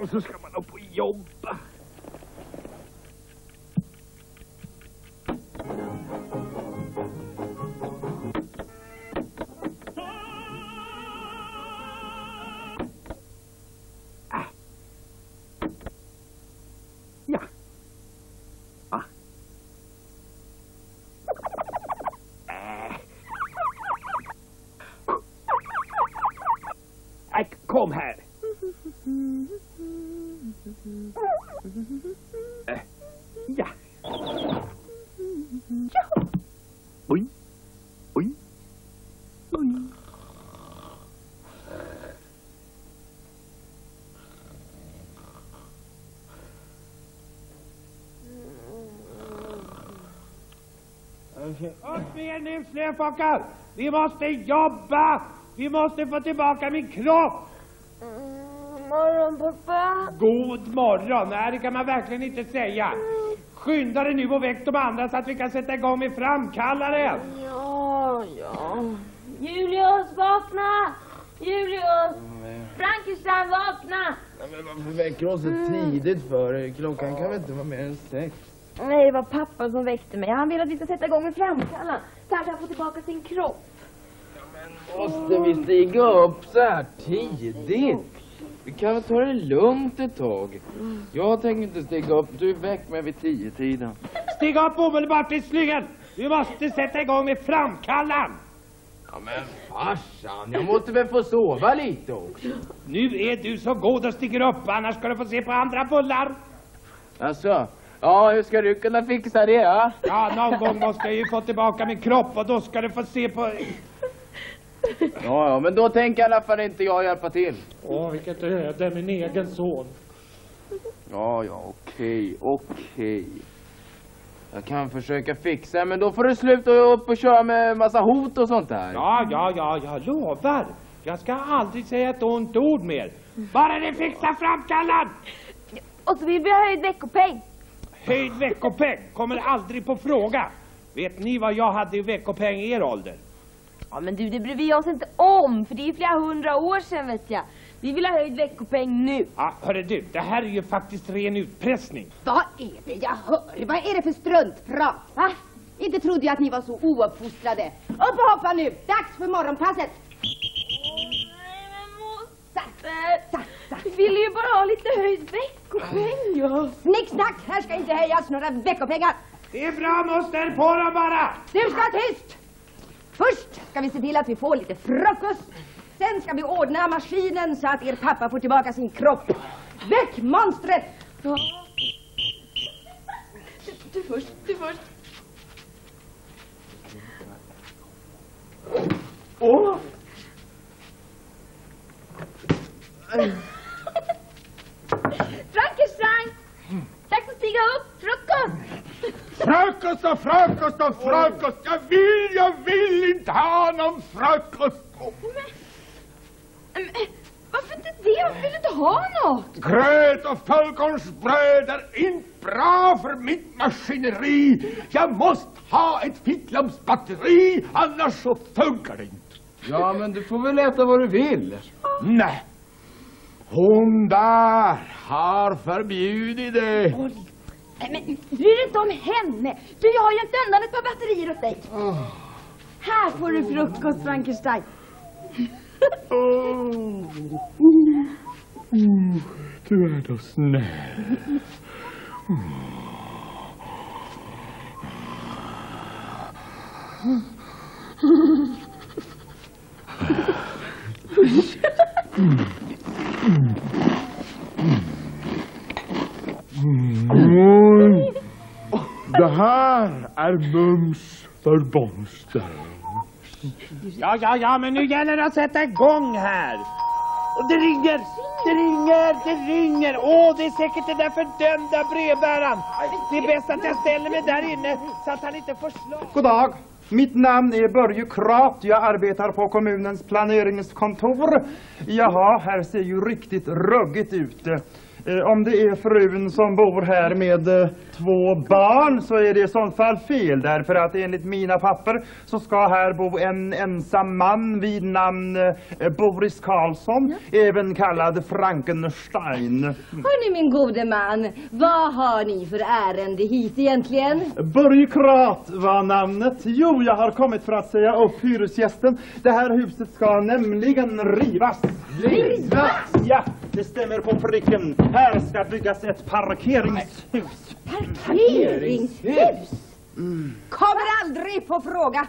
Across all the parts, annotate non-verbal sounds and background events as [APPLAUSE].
Och så ska man upp Upp med er nu snöfockar! Vi måste jobba! Vi måste få tillbaka min kropp! Morgon pappa. God morgon! Nej, det kan man verkligen inte säga. Skynda dig nu och väck de andra så att vi kan sätta igång med framkallaren. Ja, ja. Julius, vakna! Julius! Frankenstein, vakna! Men varför väcker oss så tidigt för? Klockan kan väl inte vara mer än sex? Nej, det var pappa som väckte mig. Han vill att vi ska sätta igång med framkallaren. Kanske han får tillbaka sin kropp. Måste vi stiga upp så här tidigt? Vi kan väl ta det lugnt ett tag. Jag tänker inte stiga upp. Du väck mig vid tio tiden. Stig upp omedelbart till slygen! Vi måste sätta igång med framkallaren! Ja men farsan, jag måste väl få sova lite också. Nu är du så god och stiger upp, annars ska du få se på andra bullar. Alltså, ja hur ska du kunna fixa det ja? Ja, någon gång måste jag ju få tillbaka min kropp och då ska du få se på... Ja, ja, men då tänker i alla fall inte jag hjälpa till. Åh, vilket öde, min egen son. Ja, ja, okej, okej. Jag kan försöka fixa men då får du sluta upp och köra med massa hot och sånt där. Ja, ja, ja, jag lovar. Jag ska aldrig säga ett ont ord mer. Bara ni fixar framkallaren! Och så vill vi ha höjd veckopeng. Höjd veckopeng kommer aldrig på fråga. Vet ni vad jag hade i veckopeng i er ålder? Ja, men du, det bryr vi oss inte om. För det är flera hundra år sedan, vet jag. Vi vill ha höjd veckopeng nu. Ja, hörru du, det här är ju faktiskt ren utpressning. Vad är det jag hör? Vad är det för struntprat? Va? Inte trodde jag att ni var så ouppfostrade. Upp och hoppa nu! Dags för morgonpasset! Nej, men moster. Vi vill ju bara ha lite höjd veckopeng, ja. Snicksnack! Här ska inte höjas några veckopengar. Det är bra moster, på dem bara! Du ska tyst! Först ska vi se till att vi får lite frukost. Sen ska vi ordna maskinen så att er pappa får tillbaka sin kropp. Väck monstret! ja. Du, du först, du först. Åh! Frankenstein! Dags att stiga upp! Frukost! Frukost och frukost och frukost! Jag vill, jag vill inte ha någon frukost! Men, varför inte det? Varför vill du inte ha något? Gröt och fullkornsbröd är inte bra för mitt maskineri. Jag måste ha ett ficklampsbatteri, annars så funkar det inte. Ja, men du får väl äta vad du vill. Nej. Hon där har förbjudit det. Nej, men bry dig inte om henne. Du, jag har gömt undan ett par batterier åt dig. Här får du frukost, Frankenstein. Du är då snäll. Mm. Det här är mums för Bomster. Ja, ja, ja, men nu gäller det att sätta igång här. Och det ringer, det ringer, det ringer. Åh, det är säkert den där fördömda brevbäraren. Det är bäst att jag ställer mig där inne så att han inte får slag. God dag. Mitt namn är Börje Krat. Jag arbetar på kommunens planeringskontor. Jaha, här ser ju riktigt ruggigt ut. Eh, Om det är frun som bor här med eh, två barn så är det i sånt fall fel därför att enligt mina papper så ska här bo en ensam man vid namn eh, Boris Karlsson, även kallad Frankenstein. Hörni min gode man, vad har ni för ärende hit egentligen? Börje Krat var namnet. Jo, jag har kommit för att säga upp hyresgästen. Det här huset ska nämligen rivas. Rivas? Ja, det stämmer på pricken. Här ska byggas ett parkeringshus. Parkeringshus? Kommer aldrig på fråga.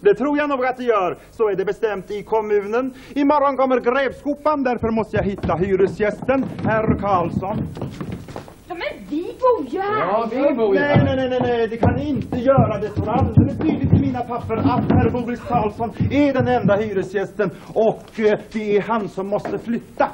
Det tror jag nog att det gör. Så är det bestämt i kommunen. Imorgon kommer grävskopan, därför måste jag hitta hyresgästen, herr Karlsson. Ja, men vi bor ju här! Ja, vi bor ju Nej, här. nej, nej, nej, nej, det kan ni inte göra. Det står alldeles tydligt i mina papper att herr Boris Karlsson är den enda hyresgästen och eh, det är han som måste flytta.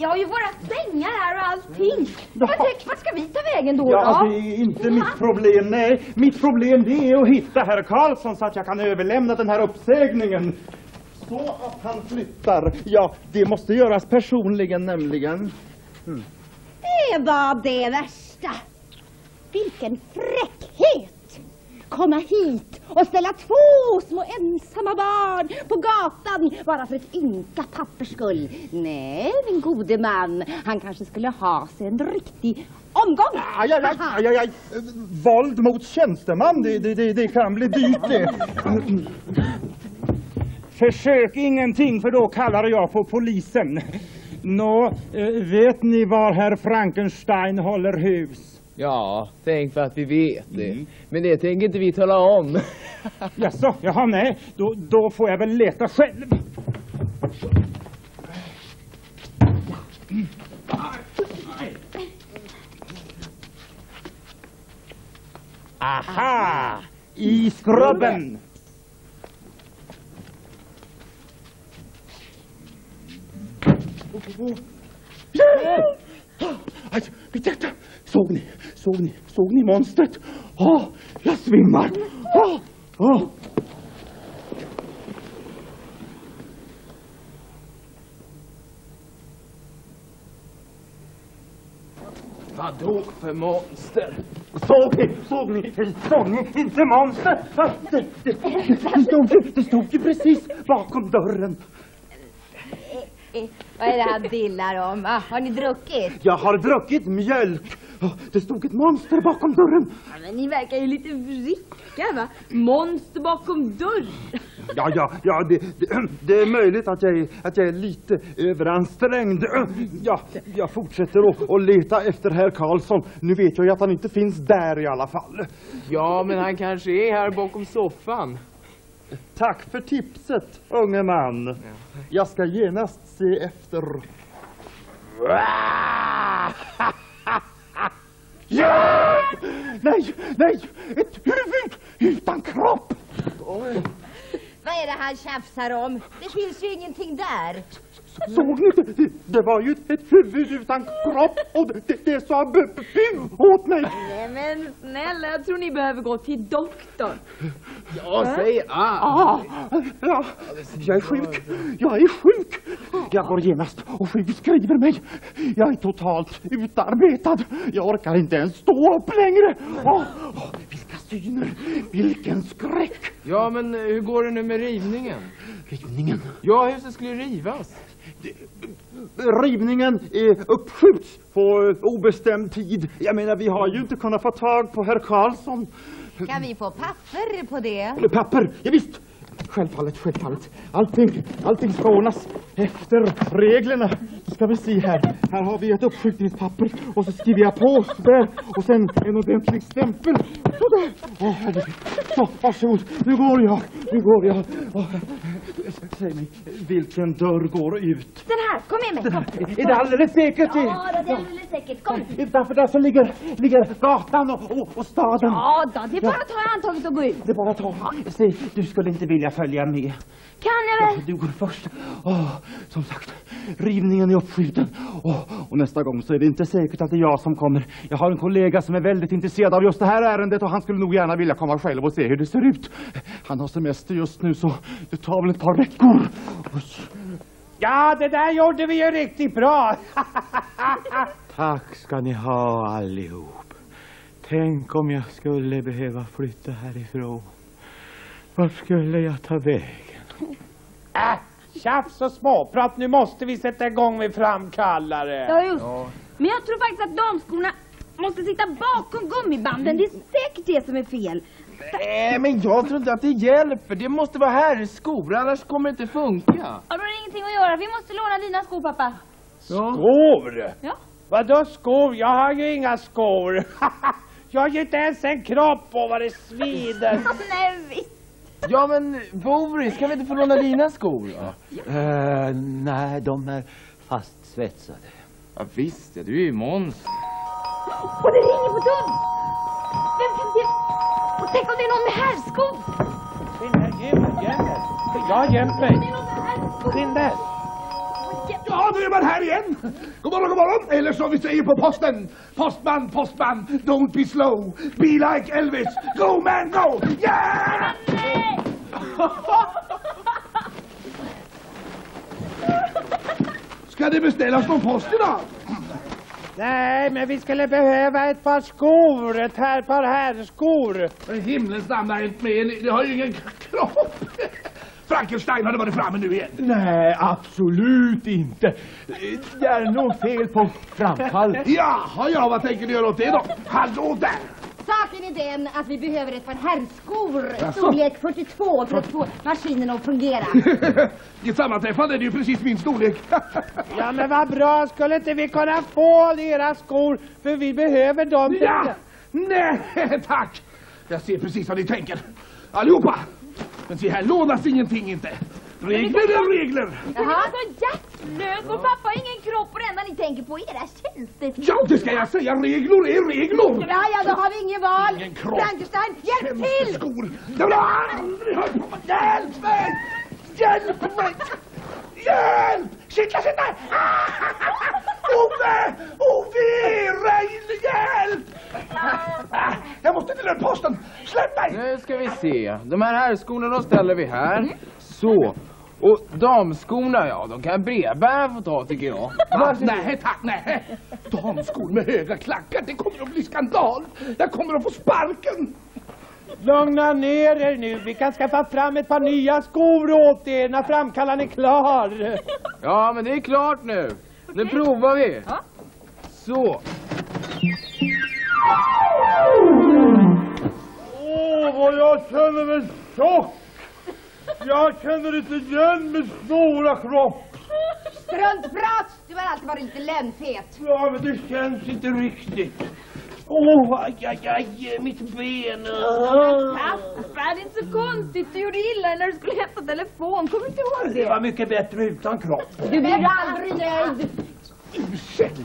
Jag har ju våra sängar här och allting. Vad, tyck- vart ska vi ta vägen då? Ja, då? det är inte mitt problem. Nej, mitt problem det är att hitta herr Karlsson så att jag kan överlämna den här uppsägningen. Så att han flyttar. Ja, det måste göras personligen nämligen. Det var det värsta. Vilken fräckhet! Komma hit och ställa två små ensamma barn på gatan bara för ett ynka pappers skull. Nej, min gode man, han kanske skulle ha sig en riktig omgång. Aj, aj, aj, aj, aj. Våld mot tjänsteman, det, det, det, det kan bli dyrt det. Försök ingenting för då kallar jag på polisen. Nå, eh, vet ni var herr Frankenstein håller hus? Ja, tänk för att vi vet det. Men det tänker inte vi tala om. [LAUGHS] Jaså, jaha nej, då, då får jag väl leta själv. Aha! I skrubben! Aj, Detta! Såg ni? Såg ni? Såg ni monstret? Åh, jag svimmar! Åh, åh. Vadå för monster? Såg ni? Såg ni? Såg ni inte monster? Ah, Det, det, det, stod, ju- det stod ju precis bakom dörren. Vad är det han dillar om? Ah, har ni druckit? Jag har druckit mjölk. Det stod ett monster bakom dörren. Ja, men ni verkar ju lite vricka va? Monster bakom dörr. Ja, ja, ja, det, det, det är möjligt att jag är, att jag är lite överansträngd. Ja, jag fortsätter att, att leta efter herr Karlsson. Nu vet jag ju att han inte finns där i alla fall. Ja, men han kanske är här bakom soffan. Tack för tipset, unge man. Jag ska genast se efter. Ja! Nej, nej! Ett huvud utan kropp! Vad är det han tjafsar om? Det finns ju ingenting där. Såg ni? Det, det, var ju ett, huvud utan kropp och det, det, sa bu, åt mig. Nej men snälla, jag tror ni behöver gå till doktorn. Ja, säg ah! Ah, ja, jag är sjuk. Jag är sjuk. Jag går genast och sjukskriver mig. Jag är totalt utarbetad. Jag orkar inte ens stå upp längre. Åh, åh, vilka syner, vilken skräck. Ja, men eh, hur går det nu med rivningen? Rivningen. Ja, huset skulle rivas. Rivningen uppskjuts på obestämd tid. Jag menar, vi har ju inte kunnat få tag på herr Karlsson. Kan vi få papper på det? Papper, ja, visst. Självfallet, självfallet. Allting, allting ska ordnas efter reglerna. Ska vi se här. Här har vi ett uppskjutningspapper och så skriver jag på där och sen en ordentlig stämpel. Sådär. Åh, herregud. Så, varsågod. Nu går jag. Nu går jag. Åh, Säg mig, vilken dörr går ut? Den här, kom med mig. Kom. Är det alldeles säkert? Ja, det är alldeles säkert. Kom. Utanför där så ligger, ligger gatan och, och, och staden. Ja då, det är bara att ta handtaget och gå ut. Det är bara att ta. Se, du skulle inte vilja följa med. Kan jag väl? Du går först. Åh, som sagt, rivningen är uppskjuten. Åh, och nästa gång så är det inte säkert att det är jag som kommer. Jag har en kollega som är väldigt intresserad av just det här ärendet och han skulle nog gärna vilja komma själv och se hur det ser ut. Han har semester just nu så det tar väl ett par veckor. Ja, det där gjorde vi ju riktigt bra. [LAUGHS] Tack ska ni ha allihop. Tänk om jag skulle behöva flytta härifrån. Vart skulle jag ta vägen? Äh, tjafs och småprat. Nu måste vi sätta igång med framkallare. Ja, just. Men jag tror faktiskt att damskorna måste sitta bakom gummibanden. Det är säkert det som är fel. Nej, men jag tror inte att det hjälper. Det måste vara herrskor, annars kommer det inte funka. Ja, då är det ingenting att göra. Vi måste låna dina skor, pappa. Skor? Ja. Vadå skor? Jag har ju inga skor. [LAUGHS] jag har ju inte ens en kropp och vad det svider. [LAUGHS] Nej, visst. Ja, men Boris, kan vi inte få låna dina skor då? Eh, nej, de är fast svetsade. Ja, visst ja, du är ju Måns. Och det ringer på dörren. Vem kan det... Och tänk om det är någon med herrskor. Skynda, göm göm Jag har gömt mig. Skynda. Ja, nu är man här igen! God morgon, god morgon! Eller som vi säger på posten, postman, postman, don't be slow, be like Elvis, go man go! Yeah! [LAUGHS] Ska det beställas någon post idag? Nej, men vi skulle behöva ett par skor. Ett här par herrskor. Namn har jag inte med, ni har ju ingen kropp. Frankenstein hade varit framme nu igen. Nej, absolut inte. Det är nog fel på framkall. Jaha, ja, vad tänker ni göra åt det då? Hallå där! Saken är den att vi behöver ett par herrskor, storlek 42, för att få maskinen att fungera. [LAUGHS] I ett sammanträffande är det ju precis min storlek. [LAUGHS] Ja, men vad bra. Skulle inte vi kunna få era skor? För vi behöver dem. Ja! Nej, tack! Jag ser precis vad ni tänker. Allihopa! Men se här lånas ingenting inte. Regler är regler. Du är så hjärtlös. Vår pappa har ingen kropp och det enda ni tänker på är era tjänster. Ja, det ska jag säga. Reglor är reglor. Ja, ja, då har vi ingen val. Ingen kropp. Frankenstein, hjälp till! Skor. Det har jag aldrig hört på. Hjälp mig! Hjälp mig! Hjälp! Kittla, kittla! Ove! Ove! Rein, hjälp! Ah, Jag måste till den posten. Släpp mig! Nu ska vi se. De här herrskorna ställer vi här. Så. Och damskorna, ja, de kan brevbäraren få ta tycker jag. [LAUGHS] Ah, nej tack, nej. Damskor med höga klackar, det kommer att bli skandal. Jag kommer att få sparken. Lugna ner er nu. Vi kan skaffa fram ett par nya skor åt er när framkallaren är klar. Ja, men det är klart nu. Nu provar vi. Ja. Så. Åh, vad jag känner mig tjock! Jag känner inte igen min stora kropp. Struntprat! Du har alltid varit lite lännfet. Ja, men det känns inte riktigt. Åh, aj, aj, aj, mitt ben. Pappa, det är inte så konstigt. Du gjorde illa när du skulle hämta telefon. Kommer inte ihåg Det det? var mycket bättre utan kropp. Du blir aldrig nöjd. Ursäkta,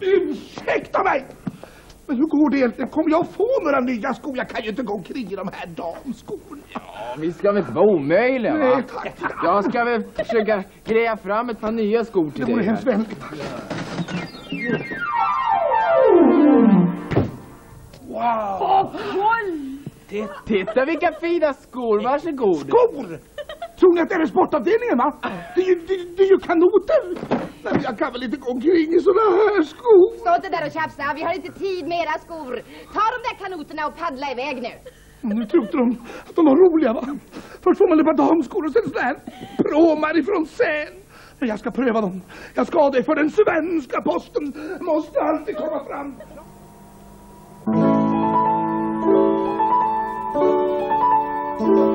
ursäkta mig. Men hur går det egentligen? Kommer jag få några nya skor? Jag kan ju inte gå omkring i de här damskorna. Ja, vi ska väl inte vara omöjliga va? Nej, tack. Jag ska väl försöka greja fram ett par nya skor till Det vore dig. hemskt vänligt. Titta vilka fina skor, varsågod. Skor! Tror ni att det är sportavdelningen va? Det är ju, det, det är ju kanoter! Nej, jag kan väl inte gå omkring i sådana här skor! Stå inte där och tjafsa, vi har inte tid med era skor. Ta de där kanoterna och paddla iväg nu. Nu trodde de att de var roliga va? Först får man ett par damskor och sen sådana här pråmar ifrån sen. Men jag ska pröva dem. Jag ska det för den svenska posten måste alltid komma fram. Mm.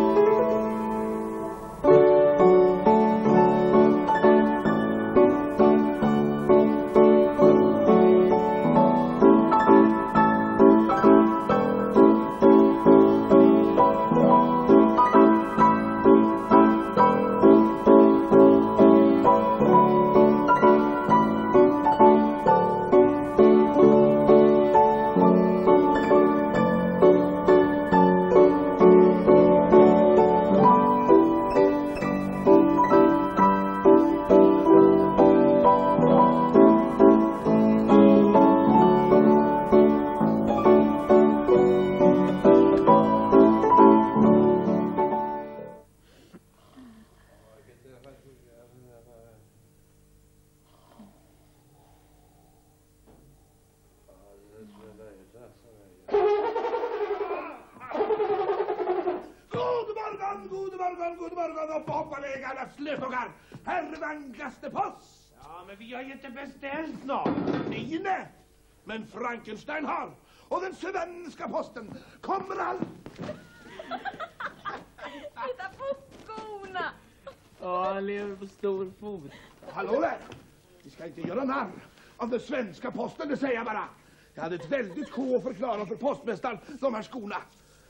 Frankenstein har. Och den svenska posten kommer all... Titta på skorna! Ja, han lever på stor fot. Hallå där! Vi ska inte göra narr av den svenska posten, det säger jag bara. Jag hade ett väldigt sjå att förklara för postmästaren de här skorna.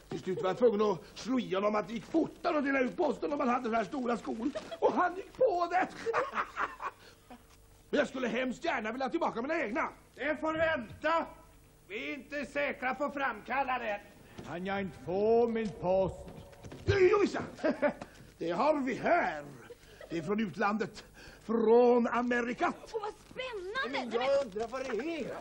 Till slut var jag tvungen att slå i honom att det gick fortare att dela ut posten om man hade så här stora skor. Och han gick på det! [LAUGHS] Men jag skulle hemskt gärna vilja ha tillbaka mina egna. Det får vänta. Vi är inte säkra på framkallaren. Kan jag inte få min post? Jo, vissa. [LAUGHS] Det har vi här. Det är från utlandet. Från Amerika. Åh, vad spännande! Jag undrar vad det är.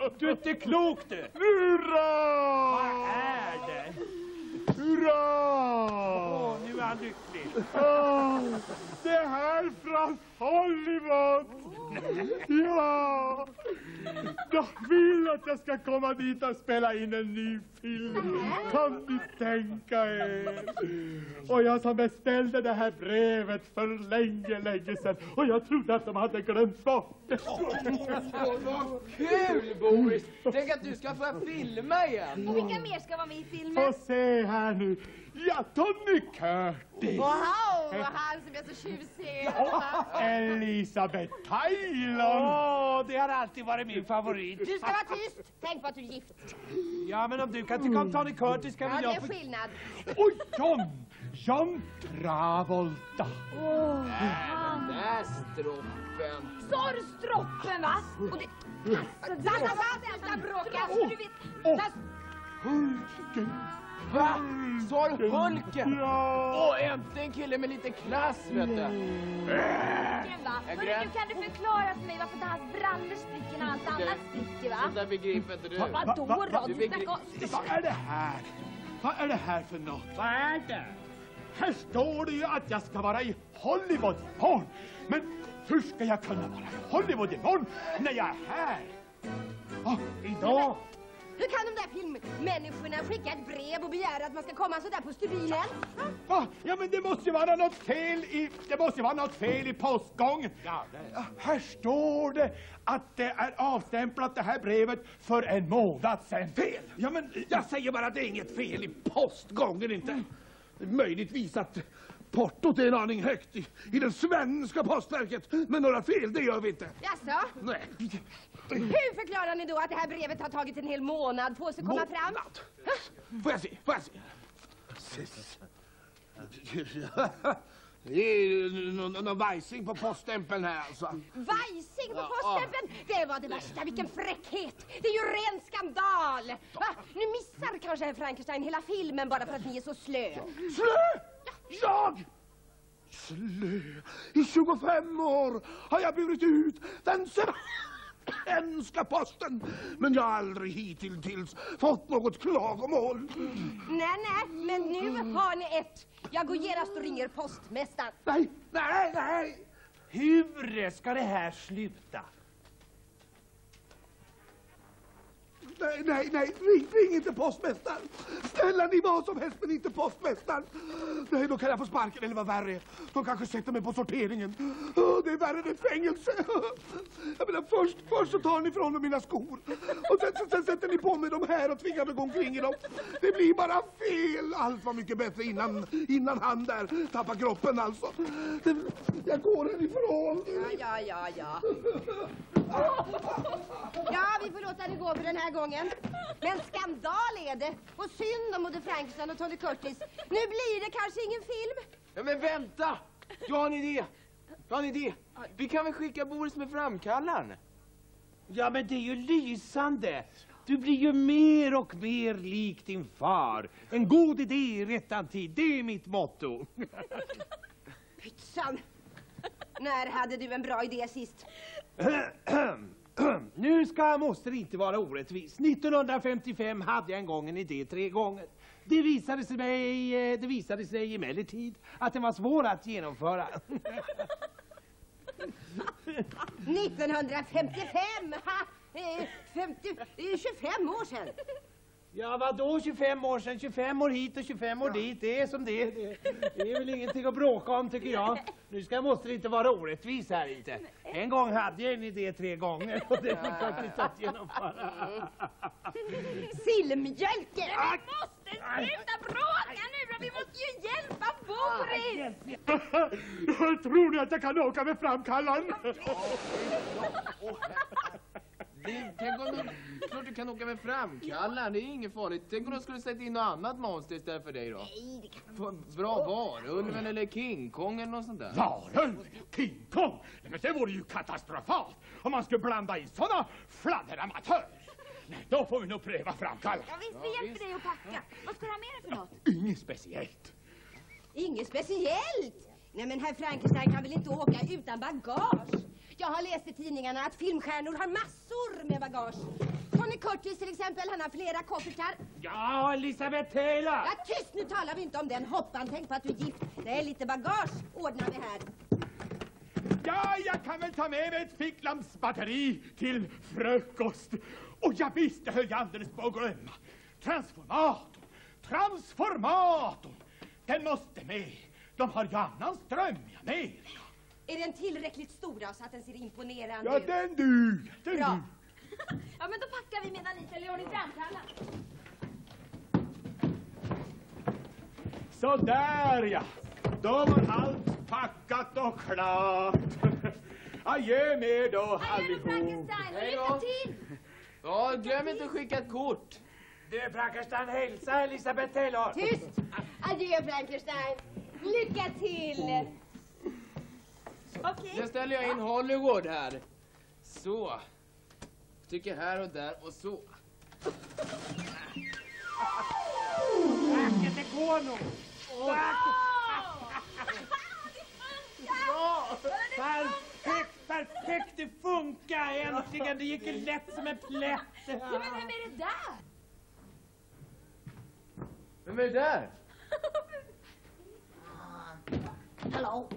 [LAUGHS] [LAUGHS] Du är inte klok du. Hurra! Vad är det? Hurra! Åh, nu är han lycklig. Åh, det här från Hollywood! Ja! Jag vill att jag ska komma dit och spela in en ny film. Kan ni tänka er? Och jag som beställde det här brevet för länge, länge sedan. Och jag trodde att de hade glömt bort det. Vad kul Boris! Tänk att du ska få filma igen. Och vilka mer ska vara med i filmen? Få se här nu. Ja, Tony Curtis. Wow, han som är så tjusig! Elisabeth Taylor. Åh, det har alltid varit min favorit. Du ska vara tyst! Tänk på att du är gift. Ja, men om du kan tycka om Tony Curtis kan Ja, väl det jag är få... skillnad. Och John, John Travolta. Där stroppen. Sa du stroppen va? Och det... Alltså, va, va, va, sluta bråka! Alltså, du vet... Åh. Där- Hulken. Va? Sa du Hulken? Ja. Åh, äntligen kille med lite klass vet du. Va? Hörru, nu kan du förklara för mig varför inte hans brallor spricker när allt annat spricker Sånt va? där begriper inte du. Vadå va- va- då? du begriper-. Vad är det här? Vad är det här för något? Vad är det? Här står det ju att jag ska vara i Hollywood imorgon. Men hur ska jag kunna vara i Hollywood imorgon när jag är här? Ah, idag? Hur kan de där filmmänniskorna skicka ett brev och begära att man ska komma sådär på stubinen? Va? Ja, men det måste ju vara något fel i... Det måste ju vara något fel i postgången. Ja, det... Ja, Här står det att det är avstämplat det här brevet för en månad sedan. Fel! Ja, men... Jag säger bara att det är inget fel i postgången inte. Är möjligtvis att portot är en aning högt i, i det svenska postverket. Men några fel, det gör vi inte. Jaså? Nej. Hur förklarar ni då att det här brevet har tagit en hel månad på sig att komma fram? Månad. Får jag se, får jag se. Det är någon, vajsing på poststämpeln här alltså. Vajsing på poststämpeln! Det var det värsta, vilken fräckhet! Det är ju ren skandal! Va? Nu missar kanske Frankenstein hela filmen bara för att ni är så slö. Slö! Jag! Slö! I 25 år har jag burit ut den svenska posten. Men jag har aldrig hittills fått något klagomål. Nej, nej, men nu har ni ett. Jag går genast och ringer postmästaren. Nej, nej, nej! Hur ska det här sluta? Nej, nej, nej, ring, ring inte postmästaren! Snälla ni vad som helst men inte postmästaren! Nej, då kan jag få sparken eller vad värre. De kanske sätter mig på sorteringen. Oh, Det är värre än ett fängelse. Jag menar, först, först så tar ni ifrån mig mina skor. Och sen, sen, sen sätter ni på mig de här och tvingar mig gå omkring i dem. Det blir bara fel. Allt var mycket bättre innan, innan han där tappade kroppen alltså. Jag går härifrån. Ja, ja, ja, ja. Ja, vi får låta det gå för den här gången. Men skandal är det. Och synd om både Frankenstein och Tony Curtis. Nu blir det kanske ingen film. Ja, men vänta! Jag har en idé. Jag har en idé. Vi kan väl skicka Boris med framkallaren? Ja, men det är ju lysande. Du blir ju mer och mer lik din far. En god idé i rättan tid, det är mitt motto. Pytsan. När hade du en bra idé sist? [CLEARS THROAT] nu ska måste det inte vara orättvis. 1955 hade jag en gång en idé tre gånger. Det visade sig, mig, eh, det visade sig emellertid att den var svår att genomföra. [LAUGHS] 1955! Ha! Eh, 50, 25 eh, år sedan. Ja, vadå 25 år sedan? 25 år hit och 25 år dit. Det är som det är. Det, det är väl ingenting att bråka om tycker jag. Nu ska, måste det inte vara orättvis här inte. En gång hade jag en idé tre gånger och det gick faktiskt att genomföra. Sillmjölken! Vi måste sluta bråka nu då! Vi måste ju hjälpa Boris! [LAUGHS] Tror ni att jag kan åka med framkallaren? [LAUGHS] [LAUGHS] Det, tänk om de, klart du kan åka med framkallaren, det är inget farligt. Tänk om de skulle sätta in något annat monster istället för dig då? Nej, det kan F- Bra varulven eller King Kong eller något sånt där. Varulv? King Kong? Nej, men det vore ju katastrofalt om man skulle blanda in såna fladderamatörer. Nej, då får vi nog pröva framkallaren. Ja, visst, vi hjälper dig att packa. Vad ska du ha med dig för något? Inget speciellt. Inget speciellt! Nej men herr Frankenstein kan väl inte åka utan bagage? Jag har läst i tidningarna att filmstjärnor har massor med bagage. Tony Curtis till exempel, han har flera koffertar. Ja, Elisabeth Taylor! Ja, tyst! Nu talar vi inte om den hoppan. Tänk på att du är gift. Det är lite bagage ordnar vi här. Ja, jag kan väl ta med mig ett ficklampsbatteri till frukost. Och ja, visst, det höll jag alldeles på att glömma. Transformatorn, transformatorn. Den måste med. De har ju annan ström i Amerika. Är den tillräckligt stor då, så att den ser imponerande Ja, ut? den duger. Den Bra. duger. [LAUGHS] Ja, men då packar vi medan ni ställer ordning framkallaren. Så där ja. Då var allt packat och klart. [LAUGHS] Adjö med då Adjö allihop. Frankenstein och Hej lycka då. till! Ja, glöm inte att skicka ett kort. Du, Frankenstein, hälsa Elisabeth Taylor! Tyst! Adjö Frankenstein. Lycka till! Okej. Nu ställer jag in Hollywood här. Så. Tycker här och där och så. Tacket, det går nog! Tack! Bra! Perfekt, perfekt! Det funkar äntligen! Det gick lätt som en plätt! Ja, men vem är det där? Vem är det där? [LAUGHS] Hello.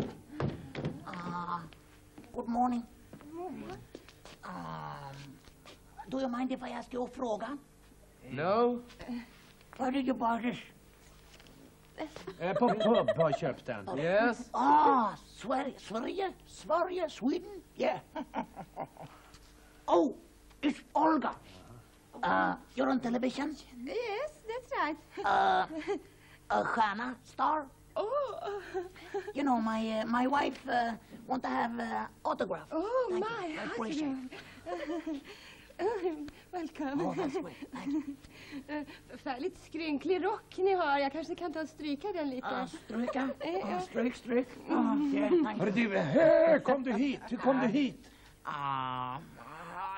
Uh, good morning. Um, do you mind if I ask you a fråga? No. Where did you buy this? Eh, På pub har jag köpt den. Yes. Ah, Sverige, Sverige, Sverige, Sweden? Yeah. oh, it's Olga. Uh, you're on television? Yes, that's right. Uh, a stjärna, star? Oh, [LAUGHS] You know, my uh, my wife uh, want to have uh, autograph. oh Thank my. you. I appreciate Welcome. Oh, that's sweet. Thank you. [LAUGHS] Eh, Förfärligt skrynklig rock ni har. Jag kanske kan ta och stryka den lite. Uh, stryka. [LAUGHS] Eh, Uh, stryk, stryk. Uh, yeah, thank Hörru you. du, hur kom du hit? Hur kom du hit? Ah,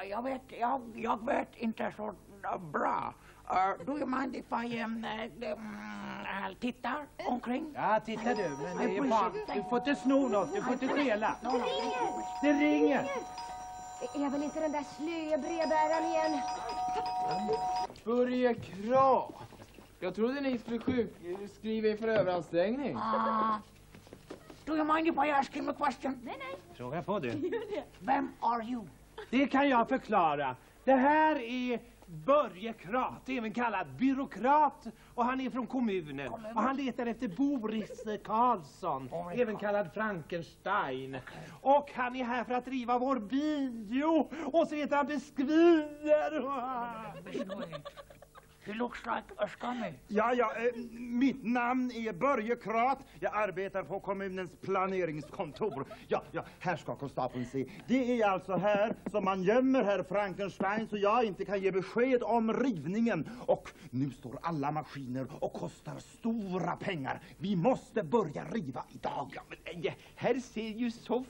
jag vet, jag, jag vet inte så bra. Uh, do you mind if I um, uh, um, tittar omkring? Ja, titta du, men det är it. du får inte sno något, du får inte stjäla. No, no, Det ringer! Det är väl inte den där slöa brevbäraren igen? Börje Krat. Jag trodde ni skulle sjuk skriva er för överansträngning. uh, do you mind if I ask him a question? Nej, nej. Fråga på du. Vem are you? Det kan jag förklara. Det här är Börje Krat, även kallad byråkrat. Och han är från kommunen. Och han letar efter Boris Karlsson, Boris även kallad Frankenstein. Och han är här för att driva vår bio. Och så heter han Biskvier. He looks like a scummy. Ja, ja, eh, mitt namn är Börje Krat. Jag arbetar på kommunens planeringskontor. Ja, ja, här ska konstapeln se. Det är alltså här som man gömmer herr Frankenstein så jag inte kan ge besked om rivningen. Och nu står alla maskiner och kostar stora pengar. Vi måste börja riva idag. Ja, men det här ser ju så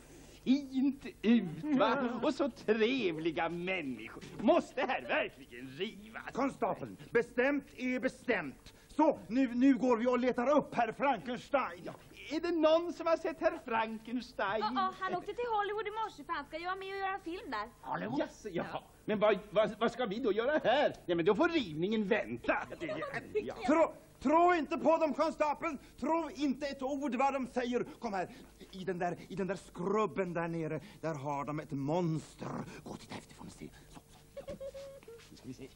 fint ut va? Och så trevliga människor. Måste här verkligen rivas? Konstapeln, bestämt är bestämt. Så, nu, nu går vi och letar upp herr Frankenstein. Ja. Är det någon som har sett herr Frankenstein? Ja, ja, han åkte till Hollywood i morse för han ska ju vara med och göra en film där. Hollywood? Jaså, jaha. Men vad, vad, vad ska vi då göra här? Ja, men då får rivningen vänta. Ja. Tro, tro inte på dem, konstapeln! Tro inte ett ord vad de säger! Kom här, i den där, i den där skrubben där nere, där har de ett monster. Gå och titta efter får ni se. Så, så. Nu ska vi se.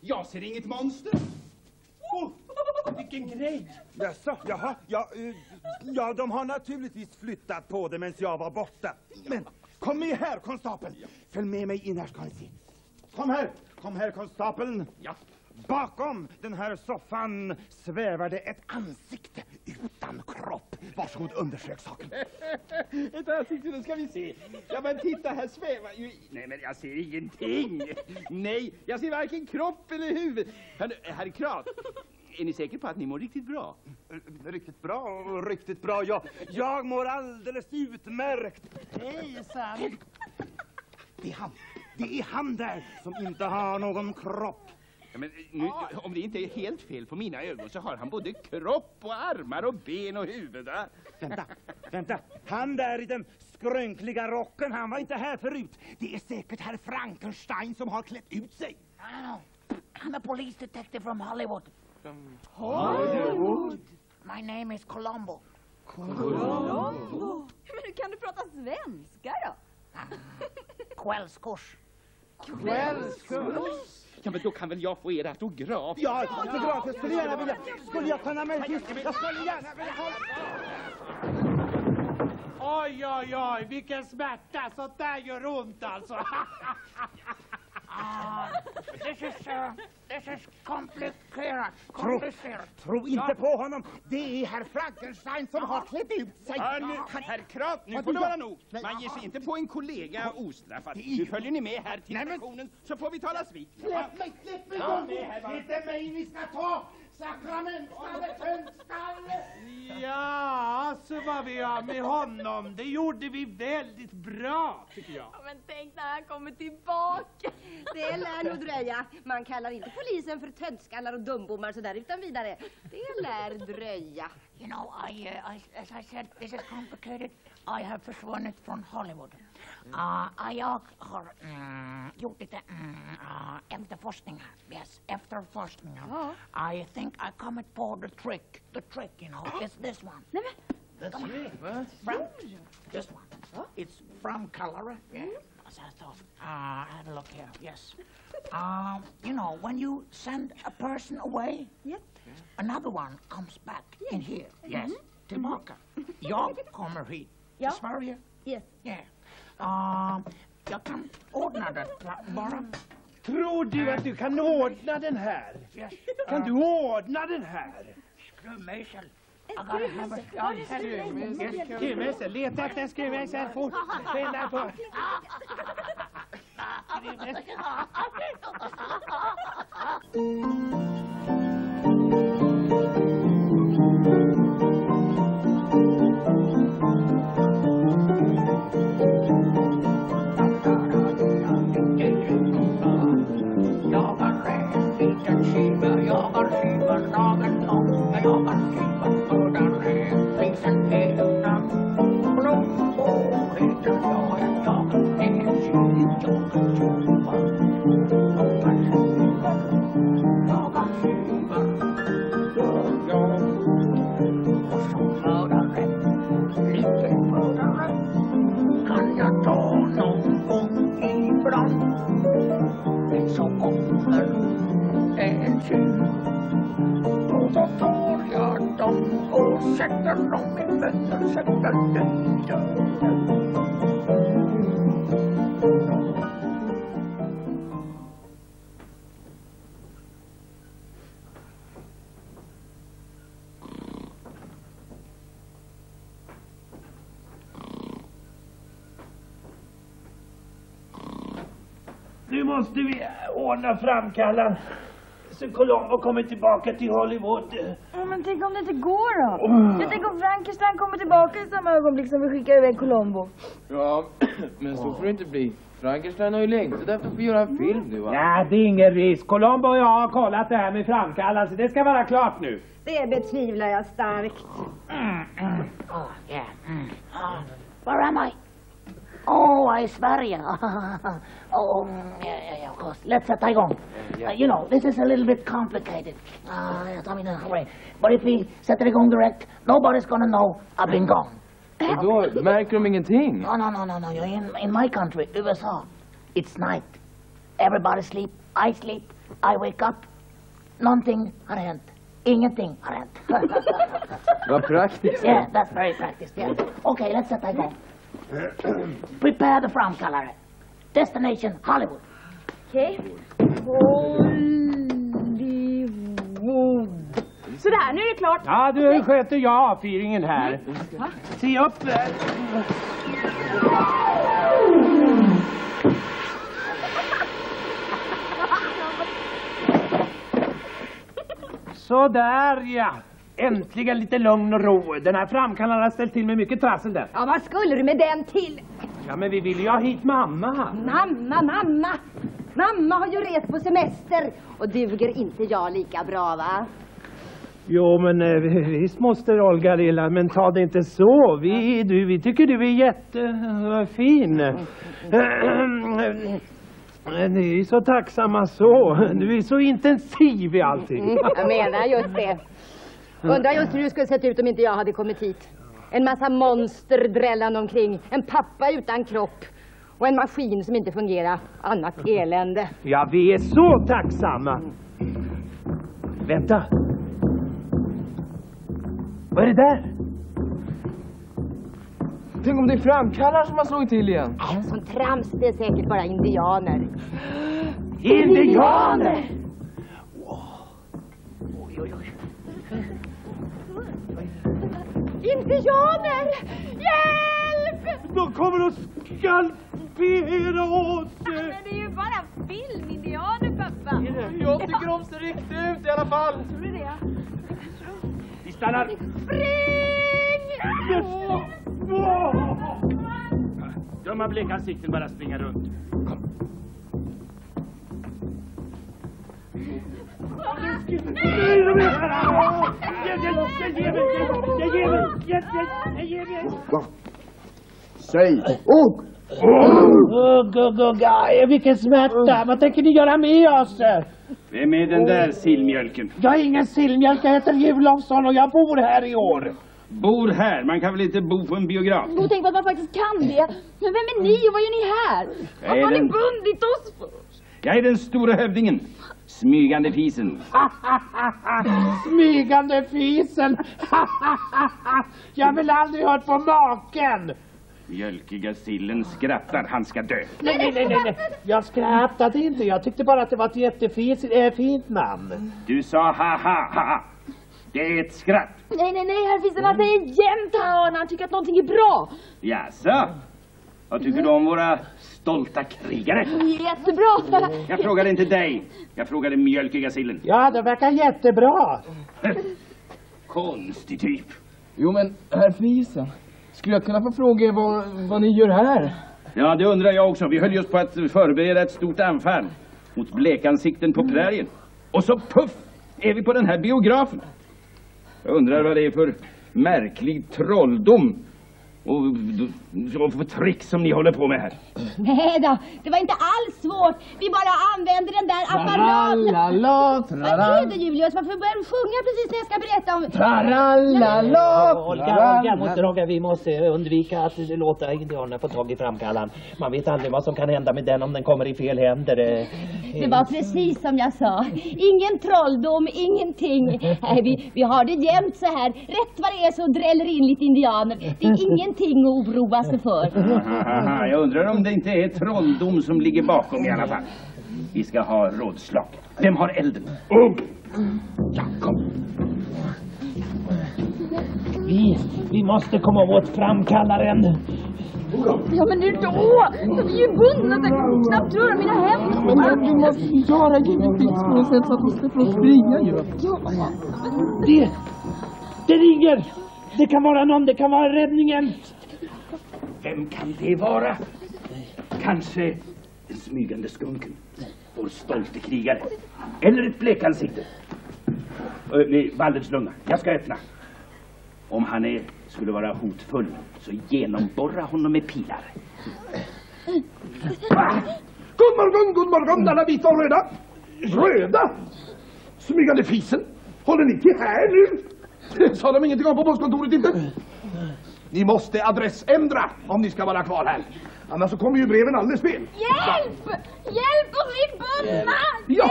Jag ser inget monster. Oh, vilken grej! Jaså, jaha, ja, eh, ja, de har naturligtvis flyttat på det medan jag var borta. Men kom med här, konstapeln. Följ med mig in här ska ni se. Kom här, kom här konstapeln. Ja. Bakom den här soffan svävar det ett ansikte utan kropp. Varsågod, undersök saken. [LAUGHS] Ett ansikte, då ska vi se. Ja men titta, här svävar ju... Nej men jag ser ingenting. Nej, jag ser varken kropp eller huvud. Hörru, herr Krat, är ni säker på att ni mår riktigt bra? Riktigt bra, riktigt bra. Jag, jag mår alldeles utmärkt. Hejsan! Det är han. Det är han där som inte har någon kropp. Ja, men nu, om det inte är helt fel på mina ögon så har han både kropp och armar och ben och huvud. va? Vänta, vänta. Han där i den skrynkliga rocken, han var inte här förut. Det är säkert herr Frankenstein som har klätt ut sig. I'm a police detective from Hollywood. Hollywood? My name is Colombo. Colombo? Men hur kan du prata svenska då? Kvällskurs. Kvällskurs? Ja, men då kan väl jag få er autograf? Ja, autograf. Jag skulle gärna vilja... Skulle jag kunna möjligtvis... Jag skulle gärna vilja ha... Oj, oj, oj, vilken smärta! Sånt där gör ont alltså. [LAUGHS] Uh, this is uh, this is complicated. Tro, tro inte på honom. Det är herr Frankenstein som har klätt ut sig. Hör nu, herr Krat, nu får det vara nog. Man ger sig inte på en kollega ostraffat. Nu följer ni med här till stationen så får vi talas vid. Släpp mig, släpp mig! Ja, är inte mig ni ska ta! Sakramentskalle, töntskalle! Ja, så var vi av med honom. Det gjorde vi väldigt bra, tycker jag. Ja, men tänk när han kommer tillbaka. Det lär nog dröja. Man kallar inte polisen för töntskallar och dumbommar sådär utan vidare. Det lär dröja. You know, I, uh, I, as I said, this is complicated. I have försvunnit från Hollywood. Uh, jag har mm, gjort lite mm, uh, efterforskningar. Yes, efterforskningar. I think I kommit på the trick. The trick, you know, is this one. Nej, men, This one. From, this one. It's from color. Yeah. As I thought. Uh, have a look here. Yes. Um, you know, when you send a person away, Yes. another one comes back in here. Yes. Tillbaka. Jag kommer hit. Ja. Till Sverige. Yes. Yeah. Um, jag kan ordna det bara. Tror du att du kan ordna den här? Yes. Kan du ordna den här? Skruvmejsel. I gotta have a... Ja, Yes, Skruvmejsel, leta efter en skruvmejsel fort. Skynda på. Jag har en liten skiva, jag har skivan dagen lång. Jag har ordna framkallan. Så Colombo kommer tillbaka till Hollywood. Ja, men tänk om det inte går då? Jag tänk om Frankenstein kommer tillbaka i samma ögonblick som vi skickar iväg Colombo. Ja, [CLEARS THROAT] men så får det inte bli. Frankenstein har ju längtat efter att få göra en film nu va? Ja, det är ingen risk. Colombo och jag har kollat det här med framkallan, så det ska vara klart nu. Det betvivlar jag starkt. Oh, yeah. Mm. Uh, where am I? Oh, I Sverige. [LAUGHS] oh, mm, yeah, yeah, yeah, of course. Let's sätta igång. Uh, you know, this is a little bit complicated. Uh, tar mina hurry. But if we sätter igång direct, nobody's gonna know I've been gone. You Och då märker de ingenting? No, no, no, no, no. You're in, in my country, USA. It's night. Everybody sleep. I sleep. I wake up. Nothing har hänt. Ingenting har hänt. Vad praktiskt. yeah, that's very practiced. Yeah. Okay, let's sätta igång. Prepare the framkallare. Destination Hollywood. Okej. Hollywood. Sådär, nu är det klart. Ja, du sköter jag avfyringen här. Se upp där. [LAUGHS] Sådär ja. Äntligen lite lugn och ro. Den här framkallaren har ställt till med mycket trassel där. Ja, vad skulle du med den till? Ja, men vi vill ju ha hit mamma. Mamma, mamma! Mamma har ju rest på semester och duger inte jag lika bra va? Jo, men eh, visst måste Olga lilla, men ta det inte så. Vi, du, vi tycker du är jättefin. [CLEARS THROAT] Ni är så tacksamma så. Du är så intensiv i allting. Jag menar just det. Undrar just hur det skulle sett ut om inte jag hade kommit hit. En massa monster drällande omkring, en pappa utan kropp och en maskin som inte fungerar. Annat elände. Ja, vi är så tacksamma. Vänta. Vad är det där? Tänk om det är framkallaren som har slagit till igen. En sån trams, det är säkert bara indianer. Indianer! Indianer! Hjälp! De kommer att skalpera oss! Men det är ju bara filmindianer, pappa. Jag tycker de ser riktiga ut i alla fall. Tror du det? Vi stannar. Spring! Dumma blekansikten bara springa runt. Säg! Och! Ugg, ugg, ugg, vilken smärta! Vad tänker ni göra med oss? Vem är den där sillmjölken? Jag är ingen sillmjölk, jag heter Julofsson och jag bor här i år. Bor här? Man kan väl inte bo på en biograf? Och tänk på att man faktiskt kan det. Men vem är ni och vad gör ni här? Vad är har ni bundit oss för? Jag är den stora hövdingen. Smygande fisen. [LAUGHS] Smygande fisen! [LAUGHS] jag väl aldrig hört på maken! Mjölkiga sillen skrattar. Han ska dö. Nej, nej, nej, nej, nej. Jag skrattade inte. Jag tyckte bara att det var ett jättefint äh, fint namn. Du sa ha ha ha ha. Det är ett skratt. Nej, nej, nej, herr Fisen, han säger jämt ha när han tycker att någonting är bra. Jaså? Vad tycker du om våra stolta krigare? Jättebra. Jag frågade inte dig. Jag frågade mjölkiga sillen. Ja, det verkar jättebra. Konstig typ. Jo men, herr Fisen. Skulle jag kunna få fråga er vad, vad ni gör här? Ja, det undrar jag också. Vi höll just på att förbereda ett stort anfall mot blekansikten på prärien. Och så puff är vi på den här biografen. Jag undrar vad det är för märklig trolldom och för trick som ni håller på med här. Nej då, det var inte alls svårt. Vi bara använde den där apparaten. Tralala, Vad är det Julius? Varför börjar du sjunga precis när jag ska berätta om... tralala, Olga, Olga, måste, Olga, vi måste undvika att låta indianerna få tag i framkallaren. Man vet aldrig vad som kan hända med den om den kommer i fel händer. Eh, Det var precis som jag sa. Ingen trolldom, ingenting. Nej, vi, vi har det jämt så här. Rätt vad det är så dräller in lite indianer. Det är ingenting att oroa sig för. Haha, [LAUGHS] Jag undrar om det inte är trolldom som ligger bakom i alla fall. Vi ska ha rådslag. Vem har elden? Ugg! Ja, kom. Vi, vi måste komma åt framkallaren. Ja, men hur då? De är ju bundna så jag kan knappt röra mina händer. Du måste göra givetvis på något sätt så att de ska få springa ju. Det, det ringer! Det kan vara någon, det kan vara räddningen. Vem kan det vara? Kanske den smygande skunken. Vår stolte krigare. Eller ett blekansikte. Ö, nej, Walderslunga, jag ska öppna. Om han är, skulle vara hotfull, så genomborra honom med pilar. God morgon, god morgon alla vita och röda. Röda? Smygande fisen. Håller ni till här nu? Det sa de ingenting om på postkontoret inte. Ni måste adressändra om ni ska vara kvar här. Annars så kommer ju breven alldeles fel. Hjälp! Hjälp oss, [LAUGHS] vi är bundna! Ja,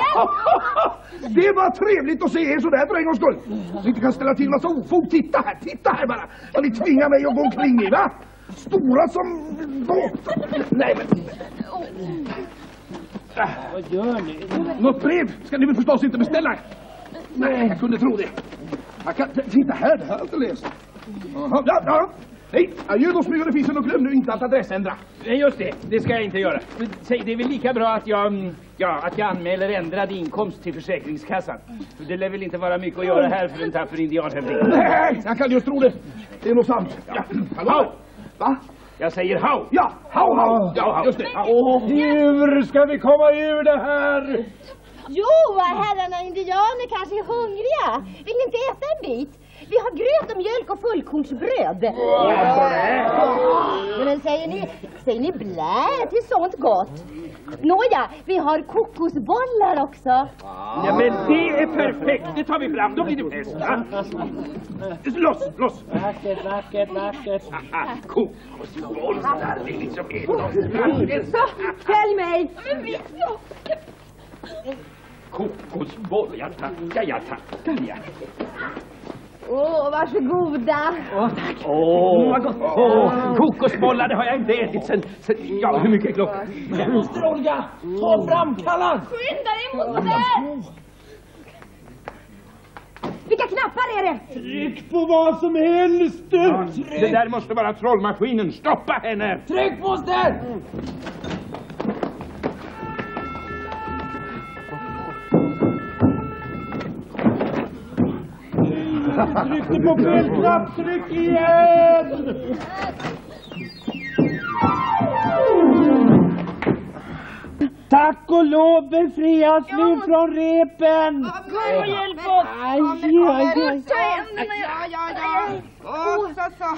det var trevligt att se er sådär för en gångs skull. Så inte kan ställa till massa ofog. Titta här, titta här bara. Vad ni tvingar mig att gå omkring i, va? Stora som båtar. Nej, men... Vad gör ni? Något brev ska ni väl förstås inte beställa? Nej, jag kunde tro det. Jag kan, titta här, det har jag inte läst. Ja, ja. Nej, adjö då smygande och glöm nu inte att adressändra. Nej, just det. Det ska jag inte göra. Säg, det är väl lika bra att jag, mm, ja, att jag anmäler ändrad inkomst till Försäkringskassan. För det lär väl inte vara mycket att göra här för en tapper indianhövding. Nej, jag kan just tro det. Det är nog sant. Ja. Hallå? Va? Jag säger hau! Ja, hau, hau. Ja, just det. Hau. Hur ska vi komma ur det här? Jo, herrarna indianer kanske är hungriga. Vill ni inte äta en bit? Vi har gröt och mjölk och fullkornsbröd. Men säger ni, säger ni blä till sånt gott? Nåja, vi har kokosbollar också. Ja, men det är perfekt. Det tar vi fram. Då blir det fest. Loss, loss! Vackert, vackert, vackert. Kokosbollar, det är liksom ett Så, följ mig. Men vi... Ja. Kokosbollar, jag tackar, jag tackar, ja. Åh, varsågoda. Åh, vad gott! Åh, kokosbollar, det har jag inte ätit sen, sen ja, hur mycket är klockan? Olga, ta fram kallan! Skynda dig, moster! Vilka knappar är det? Tryck på vad som helst! Det där måste vara trollmaskinen. Stoppa henne! Tryck moster! Tryckte på fel knapp, tryck igen! Tack och lov befrias nu från repen! Kom och hjälp oss! Aj, aj, aj. Ta händerna! Ja, ja, ja. Åh, så, så.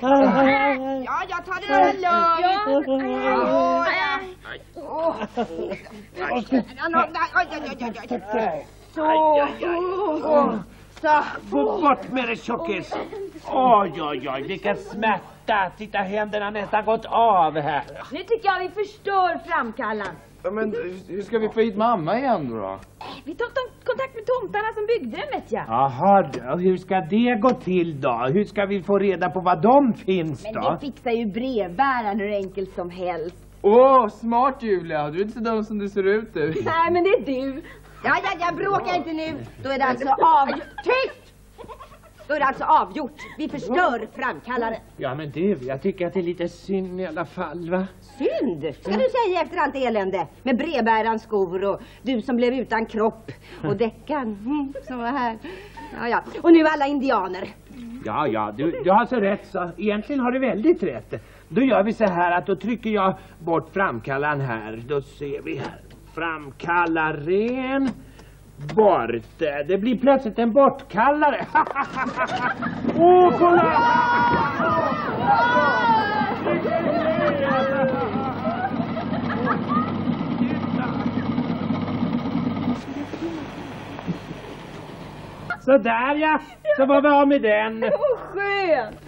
Ja, jag tar det lugnt. Ja. Ja, oj. Så. Få bort med det tjockis! Oj, oj, oj, vilken smärta! Titta, händerna har nästan gått av här. Nu tycker jag vi förstör framkallan. Ja, men hur ska vi få hit mamma igen då? Vi tar kontakt med tomtarna som byggde den vet jag. Jaha, hur ska det gå till då? Hur ska vi få reda på var de finns Men då? det fixar ju brevbäraren hur enkelt som helst. Åh, smart Julia! Du är inte så dum som du ser ut du. Nej, men det är du. Ja, ja, ja, bråka inte nu. Då är det alltså av... Tyst! Då är det alltså avgjort. Vi förstör framkallaren. Ja men du, jag tycker att det är lite synd i alla fall va? Synd, ska du säga efter allt elände. Med brevbärarens skor och du som blev utan kropp. Och deckan mm, som var här. Ja, ja. Och nu alla indianer. Ja, ja, du, du har så rätt så. Egentligen har du väldigt rätt. Då gör vi så här att då trycker jag bort framkallaren här. Då ser vi här. Framkallaren. Bort. Det blir plötsligt en bortkallare. [LAUGHS] Åh, oh, kolla! Sådär ja, så var vi av med den. Åh, skönt!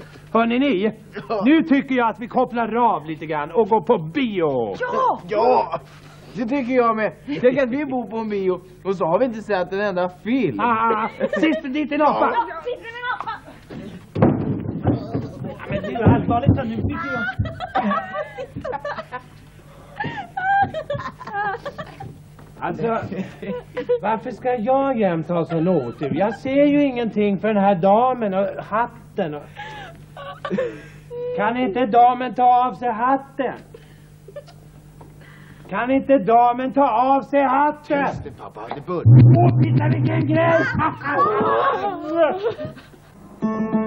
[LAUGHS] Hörni ni, nu tycker jag att vi kopplar av lite grann och går på bio. Ja! Ja! Det tycker jag med. Tänk att vi bor på en bio och så har vi inte sett en enda film. Ah, sist dit en apa. Ja, den en apa? Ja, men det är ju allvarligt så nu tycker jag. Alltså, varför ska jag jämt ha sån otur? Jag ser ju ingenting för den här damen och hatten. Och... Kan inte damen ta av sig hatten? Kan inte damen ta av sig hatten? Just det pappa, det börjar. Åh, titta vilken grej! [LAUGHS] [LAUGHS]